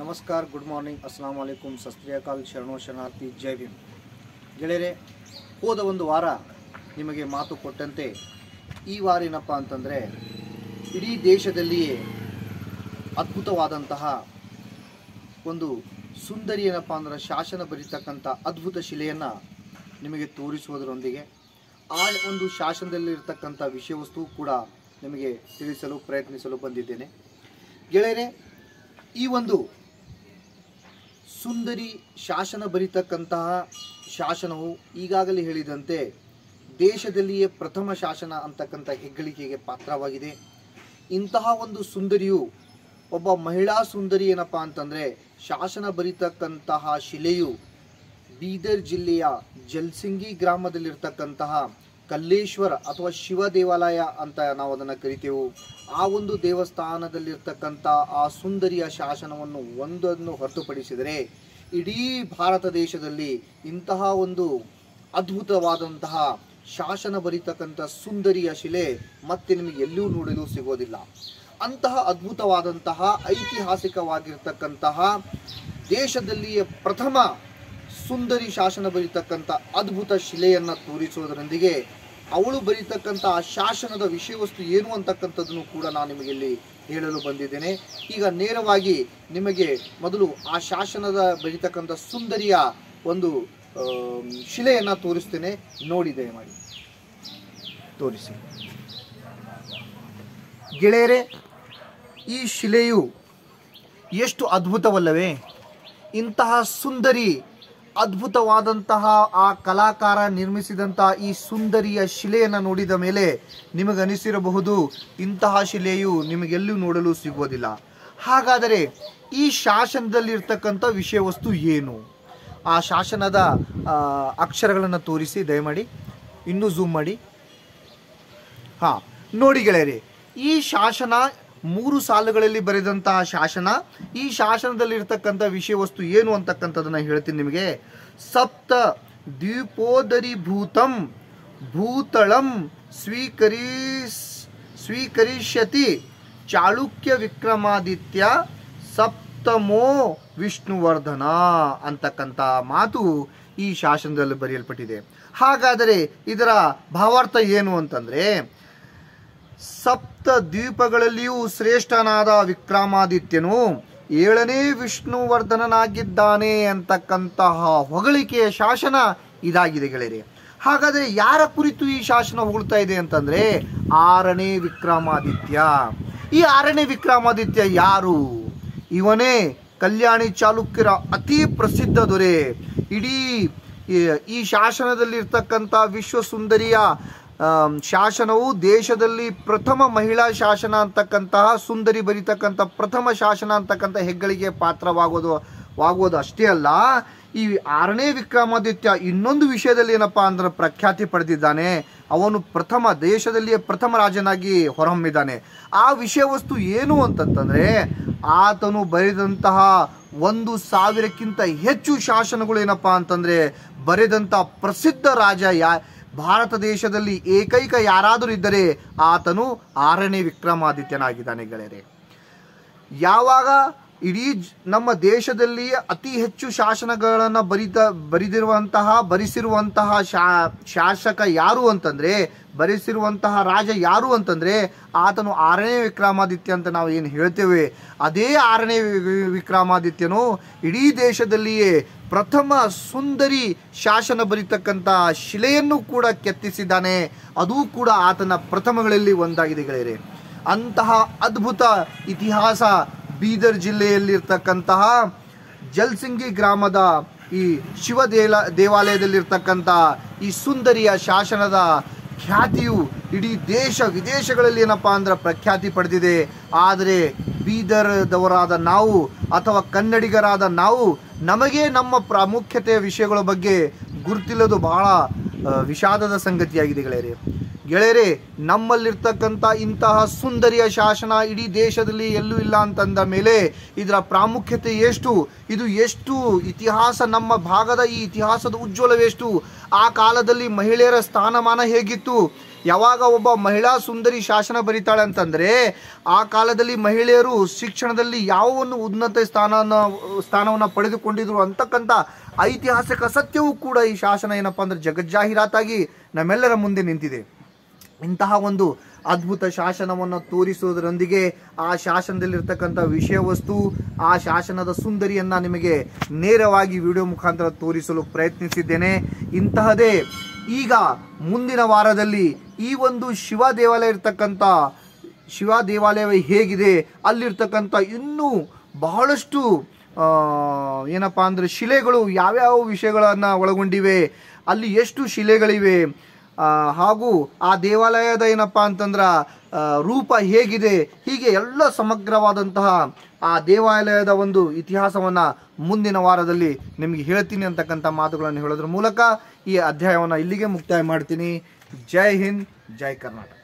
ನಮಸ್ಕಾರ, good morning. ಅಸ್ಲಾಂ ವಲೈಕುಂ ಸಸ್ತ್ರಿಯಕಾಲ್ ಶರಣೋ ಶರಣಾರ್ಥಿ. ಜೈ ಭೀಮ್. ಗೆಳೆಯರೆ, ಹೋದ ಒಂದು ವಾರ ನಿಮಗೆ ಮಾತು ಕೊಟ್ಟಂತೆ. ಈ ವಾರ ಏನಪ್ಪ ಅಂತಂದರೆ, ಇಡೀ ದೇಶದಲ್ಲಿಯೇ ಅದ್ಭುತವಾದಂತಹ ಒಂದು ಸುಂದರಿ ಏನಪ್ಪ ಅಂದ್ರೆ ಶಾಸನ ಬರೀತಕ್ಕಂಥ ಅದ್ಭುತ ಶಿಲೆಯನ್ನು ನಿಮಗೆ ತೋರಿಸುವುದರೊಂದಿಗೆ, ಆ ಒಂದು ಶಾಸನದಲ್ಲಿರ್ತಕ್ಕಂಥ ವಿಷಯವಸ್ತು ಕೂಡ ನಿಮಗೆ ತಿಳಿಸಲು ಪ್ರಯತ್ನಿಸಲು ಬಂದಿದ್ದೇನೆ. ಗೆಳೆಯರೆ, ಈ ಒಂದು ಸುಂದರಿ ಶಾಸನ ಬರಿತಕ್ಕಂತಹ ಶಾಸನವು ಈಗಾಗಲೇ ಹೇಳಿದಂತೆ ದೇಶದಲ್ಲಿಯೇ ಪ್ರಥಮ ಶಾಸನ ಅಂತಕ್ಕಂಥ ಹೆಗ್ಗಳಿಕೆಗೆ ಪಾತ್ರವಾಗಿದೆ. ಇಂತಹ ಒಂದು ಸುಂದರಿಯು ಒಬ್ಬ ಮಹಿಳಾ ಸುಂದರಿ ಏನಪ್ಪ ಅಂತಂದರೆ ಶಾಸನ ಬರಿತಕ್ಕಂತಹ ಶಿಲೆಯು ಬೀದರ್ ಜಿಲ್ಲೆಯ ಜಲ್ಸಿಂಗಿ ಗ್ರಾಮದಲ್ಲಿರ್ತಕ್ಕಂತಹ ಕಲ್ಲೇಶ್ವರ ಅಥವಾ ಶಿವ ದೇವಾಲಯ ಅಂತ ನಾವು ಅದನ್ನು ಕರಿತೇವೆ. ಆ ಒಂದು ದೇವಸ್ಥಾನದಲ್ಲಿರ್ತಕ್ಕಂಥ ಆ ಸುಂದರಿಯ ಶಾಸನವನ್ನು ಒಂದನ್ನು ಹೊರತುಪಡಿಸಿದರೆ ಇಡೀ ಭಾರತ ದೇಶದಲ್ಲಿ ಇಂತಹ ಒಂದು ಅದ್ಭುತವಾದಂತಹ ಶಾಸನ ಬರೀತಕ್ಕಂಥ ಸುಂದರಿಯ ಶಿಲೆ ಮತ್ತೆ ನಿಮಗೆ ಎಲ್ಲೂ ನೋಡಲು ಸಿಗೋದಿಲ್ಲ. ಅಂತಹ ಅದ್ಭುತವಾದಂತಹ ಐತಿಹಾಸಿಕವಾಗಿರ್ತಕ್ಕಂತಹ ದೇಶದಲ್ಲಿಯೇ ಪ್ರಥಮ ಸುಂದರಿ ಶಾಸನ ಬರೀತಕ್ಕಂಥ ಅದ್ಭುತ ಶಿಲೆಯನ್ನು ತೋರಿಸುವುದರೊಂದಿಗೆ ಅವಳು ಬರೀತಕ್ಕಂಥ ಆ ಶಾಸನದ ವಿಷಯವಸ್ತು ಏನು ಅಂತಕ್ಕಂಥದ್ದನ್ನು ಕೂಡ ನಾನು ನಿಮಗೆ ಇಲ್ಲಿ ಹೇಳಲು ಬಂದಿದ್ದೇನೆ. ಈಗ ನೇರವಾಗಿ ನಿಮಗೆ ಮೊದಲು ಆ ಶಾಸನದ ಬರೀತಕ್ಕಂಥ ಸುಂದರಿಯ ಒಂದು ಶಿಲೆಯನ್ನು ತೋರಿಸ್ತೇನೆ. ನೋಡಿ ದಯಮಾಡಿ. ತೋರಿಸಿ. ಗೆಳೆಯರೆ, ಈ ಶಿಲೆಯು ಎಷ್ಟು ಅದ್ಭುತವಲ್ಲವೇ? ಇಂತಹ ಸುಂದರಿ ಅದ್ಭುತವಾದಂತಹ ಆ ಕಲಾಕಾರ ನಿರ್ಮಿಸಿದಂತಹ ಈ ಸುಂದರಿಯ ಶಿಲೆಯನ್ನು ನೋಡಿದ ಮೇಲೆ ನಿಮಗನಿಸಿರಬಹುದು, ಇಂತಹ ಶಿಲೆಯು ನಿಮಗೆಲ್ಲೂ ನೋಡಲು ಸಿಗೋದಿಲ್ಲ ಹಾಗಾದರೆ ಈ ಶಾಸನದಲ್ಲಿರ್ತಕ್ಕಂಥ ವಿಷಯ ವಸ್ತು ಏನು? ಆ ಶಾಸನದ ಅಕ್ಷರಗಳನ್ನು ತೋರಿಸಿ, ದಯಮಾಡಿ. ಇನ್ನೂ ಝೂಮ್ ಮಾಡಿ. ಹಾಂ, ನೋಡಿ ಗೆಳೆಯರೆ, ಈ ಶಾಸನ ಮೂರು ಸಾಲುಗಳಲ್ಲಿ ಬರೆದಂತಹ ಶಾಸನ. ಈ ಶಾಸನದಲ್ಲಿರ್ತಕ್ಕಂಥ ವಿಷಯ ವಸ್ತು ಏನು ಅಂತಕ್ಕಂಥದ್ದನ್ನು ಹೇಳ್ತೀನಿ ನಿಮಗೆ. ಸಪ್ತ ದ್ವೀಪೋದರಿ ಭೂತಂ, ಭೂತಳಂ ಸ್ವೀಕರಿಸ್, ಸ್ವೀಕರಿಷ್ಯತಿ ಚಾಳುಕ್ಯ ವಿಕ್ರಮಾದಿತ್ಯ ಸಪ್ತಮೋ ವಿಷ್ಣುವರ್ಧನ ಅಂತಕ್ಕಂಥ ಮಾತು ಈ ಶಾಸನದಲ್ಲಿ ಬರೆಯಲ್ಪಟ್ಟಿದೆ. ಹಾಗಾದರೆ ಇದರ ಭಾವಾರ್ಥ ಏನು ಅಂತಂದ್ರೆ ಸಪ್ತ ದ್ವೀಪಗಳಲ್ಲಿಯೂ ಶ್ರೇಷ್ಠನಾದ ವಿಕ್ರಮಾದಿತ್ಯನು ಏಳನೇ ವಿಷ್ಣುವರ್ಧನನಾಗಿದ್ದಾನೆ ಅಂತಕ್ಕಂತಹ ಹೊಗಳಿಕೆಯ ಶಾಸನ ಇದಾಗಿದೆ ಗೆಳೆಯರೆ. ಹಾಗಾದರೆ ಯಾರ ಕುರಿತು ಈ ಶಾಸನ ಹೊಗಳ್ತಾ ಇದೆ ಅಂತಂದರೆ ಆರನೇ ವಿಕ್ರಮಾದಿತ್ಯ. ಈ ಆರನೇ ವಿಕ್ರಮಾದಿತ್ಯ ಯಾರು? ಇವನೇ ಕಲ್ಯಾಣಿ ಚಾಲುಕ್ಯರ ಅತಿ ಪ್ರಸಿದ್ಧ ದೊರೆ. ಇಡೀ ಈ- ಶಾಸನದಲ್ಲಿರ್ತಕ್ಕಂಥ ವಿಶ್ವ ಸುಂದರಿಯ ಆಮ್, ಶಾಸನವು ದೇಶದಲ್ಲಿ ಪ್ರಥಮ ಮಹಿಳಾ ಶಾಸನ ಅಂತಕ್ಕಂತಹ, ಸುಂದರಿ ಬರಿತಕ್ಕಂಥ ಪ್ರಥಮ ಶಾಸನ ಅಂತಕ್ಕಂಥ ಹೆಗ್ಗಳಿಗೆ ಪಾತ್ರವಾಗೋದು ವಾಗೋದು ಅಷ್ಟೇ ಅಲ್ಲ, ಈ ಆರನೇ ವಿಕ್ರಮಾದಿತ್ಯ ಇನ್ನೊಂದು ವಿಷಯದಲ್ಲಿ ಏನಪ್ಪಾ ಅಂದ್ರೆ ಪ್ರಖ್ಯಾತಿ ಪಡೆದಿದ್ದಾನೆ. ಅವನು ಪ್ರಥಮ ದೇಶದಲ್ಲಿಯೇ ಪ್ರಥಮ ರಾಜನಾಗಿ ಹೊರಹೊಮ್ಮಿದ್ದಾನೆ. ಆ ವಿಷಯ ವಸ್ತು ಏನು ಅಂತಂತಂದ್ರೆ, ಆತನು ಬರೆದಂತಹ ಒಂದು ಸಾವಿರಕ್ಕಿಂತ ಹೆಚ್ಚು ಶಾಸನಗಳು ಏನಪ್ಪಾ ಅಂತಂದ್ರೆ ಬರೆದಂತ ಪ್ರಸಿದ್ಧ ರಾಜ ಯಾ ಭಾರತ ದೇಶದಲ್ಲಿ ಏಕೈಕ ಯಾರಾದರೂ ಇದ್ದರೆ ಆತನು ಆರನೇ ವಿಕ್ರಮಾದಿತ್ಯನಾಗಿದ್ದಾನೆ ಗೆಳೆಯರೆ. ಯಾವಾಗ ಇಡೀ ನಮ್ಮ ದೇಶದಲ್ಲಿ ಅತಿ ಹೆಚ್ಚು ಶಾಸನಗಳನ್ನು ಬರಿತ ಬರೆದಿರುವಂತಹ, ಬರಿಸಿರುವಂತಹ ಶಾಸಕ ಯಾರು ಅಂತಂದರೆ, ಬರಿಸಿರುವಂತಹ ರಾಜ ಯಾರು ಅಂತಂದರೆ, ಆತನು ಆರನೇ ವಿಕ್ರಮಾದಿತ್ಯ ಅಂತ ನಾವು ಏನು ಹೇಳ್ತೇವೆ. ಅದೇ ಆರನೇ ವಿಕ್ರಮಾದಿತ್ಯನು ಇಡೀ ದೇಶದಲ್ಲಿಯೇ ಪ್ರಥಮ ಸುಂದರಿ ಶಾಸನ ಬರಿತಕ್ಕಂಥ ಶಿಲೆಯನ್ನು ಕೂಡ ಕೆತ್ತಿಸಿದ್ದಾನೆ. ಅದೂ ಕೂಡ ಆತನ ಪ್ರಥಮಗಳಲ್ಲಿ ಒಂದಾಗಿದೆ ಗೆಳೆಯರೆ. ಅಂತಹ ಅದ್ಭುತ ಇತಿಹಾಸ ಬೀದರ್ ಜಿಲ್ಲೆಯಲ್ಲಿರ್ತಕ್ಕಂತಹ ಜಲ್ಸಿಂಗಿ ಗ್ರಾಮದ ಈ ಶಿವ ದೇಲ, ದೇವಾಲಯದಲ್ಲಿರ್ತಕ್ಕಂಥ ಈ ಸುಂದರಿಯ ಶಾಸನದ ಖ್ಯಾತಿಯು ಇಡೀ ದೇಶ ವಿದೇಶಗಳಲ್ಲಿ ಏನಪ್ಪಾ ಅಂದ್ರೆ ಪ್ರಖ್ಯಾತಿ ಪಡೆದಿದೆ. ಆದರೆ ಬೀದರ್ದವರಾದ ನಾವು ಅಥವಾ ಕನ್ನಡಿಗರಾದ ನಾವು ನಮಗೆ ನಮ್ಮ ಪ್ರಾಮುಖ್ಯತೆಯ ವಿಷಯಗಳ ಬಗ್ಗೆ ಗುರುತಿಲ್ಲದು ಬಹಳ ವಿಷಾದದ ಸಂಗತಿಯಾಗಿದೆ ಗೆಳೆಯರೆ. ಗೆಳೆಯರೆ, ನಮ್ಮಲ್ಲಿರ್ತಕ್ಕಂಥ ಇಂತಹ ಸುಂದರಿಯ ಶಾಸನ ಇಡೀ ದೇಶದಲ್ಲಿ ಎಲ್ಲೂ ಇಲ್ಲ ಅಂತಂದ ಮೇಲೆ ಇದರ ಪ್ರಾಮುಖ್ಯತೆ ಎಷ್ಟು? ಇದು ಎಷ್ಟು ಇತಿಹಾಸ, ನಮ್ಮ ಭಾಗದ ಈ ಇತಿಹಾಸದ ಉಜ್ವಲವೆಷ್ಟು? ಆ ಕಾಲದಲ್ಲಿ ಮಹಿಳೆಯರ ಸ್ಥಾನಮಾನ ಹೇಗಿತ್ತು? ಯಾವಾಗ ಒಬ್ಬ ಮಹಿಳಾ ಸುಂದರಿ ಶಾಸನ ಬರೀತಾಳೆ ಅಂತಂದರೆ ಆ ಕಾಲದಲ್ಲಿ ಮಹಿಳೆಯರು ಶಿಕ್ಷಣದಲ್ಲಿ ಯಾವ ಒಂದು ಉನ್ನತ ಸ್ಥಾನನ, ಸ್ಥಾನವನ್ನು ಪಡೆದುಕೊಂಡಿದ್ರು ಅಂತಕ್ಕಂಥ ಐತಿಹಾಸಿಕ ಸತ್ಯವೂ ಕೂಡ ಈ ಶಾಸನ ಏನಪ್ಪ ಅಂದರೆ ಜಗಜ್ಜಾಹೀರಾತಾಗಿ ನಮ್ಮೆಲ್ಲರ ಮುಂದೆ ನಿಂತಿದೆ. ಇಂತಹ ಒಂದು ಅದ್ಭುತ ಶಾಸನವನ್ನು ತೋರಿಸುವುದರೊಂದಿಗೆ ಆ ಶಾಸನದಲ್ಲಿರ್ತಕ್ಕಂಥ ವಿಷಯ ವಸ್ತು, ಆ ಶಾಸನದ ಸುಂದರಿಯನ್ನು ನಿಮಗೆ ನೇರವಾಗಿ ವಿಡಿಯೋ ಮುಖಾಂತರ ತೋರಿಸಲು ಪ್ರಯತ್ನಿಸಿದ್ದೇನೆ. ಇಂತಹದೇ ಈಗ ಮುಂದಿನ ವಾರದಲ್ಲಿ ಈ ಒಂದು ಶಿವ ದೇವಾಲಯ ಇರ್ತಕ್ಕಂಥ ಶಿವ ದೇವಾಲಯ ಹೇಗಿದೆ, ಅಲ್ಲಿರ್ತಕ್ಕಂಥ ಇನ್ನೂ ಬಹಳಷ್ಟು ಏನಪ್ಪ ಅಂದರೆ ಶಿಲೆಗಳು ಯಾವ್ಯಾವ ವಿಷಯಗಳನ್ನು ಒಳಗೊಂಡಿವೆ, ಅಲ್ಲಿ ಎಷ್ಟು ಶಿಲೆಗಳಿವೆ ಹಾಗೂ ಆ ದೇವಾಲಯದ ಏನಪ್ಪ ಅಂತಂದ್ರೆ ರೂಪ ಹೇಗಿದೆ, ಹೀಗೆ ಎಲ್ಲ ಸಮಗ್ರವಾದಂತಹ ಆ ದೇವಾಲಯದ ಒಂದು ಇತಿಹಾಸವನ್ನು ಮುಂದಿನ ವಾರದಲ್ಲಿ ನಿಮಗೆ ಹೇಳ್ತೀನಿ ಅಂತಕ್ಕಂಥ ಮಾತುಗಳನ್ನು ಹೇಳೋದ್ರ ಮೂಲಕ ಈ ಅಧ್ಯಾಯವನ್ನು ಇಲ್ಲಿಗೆ ಮುಕ್ತಾಯ ಮಾಡ್ತೀನಿ. ಜೈ ಹಿಂದ್, ಜೈ ಕರ್ನಾಟಕ.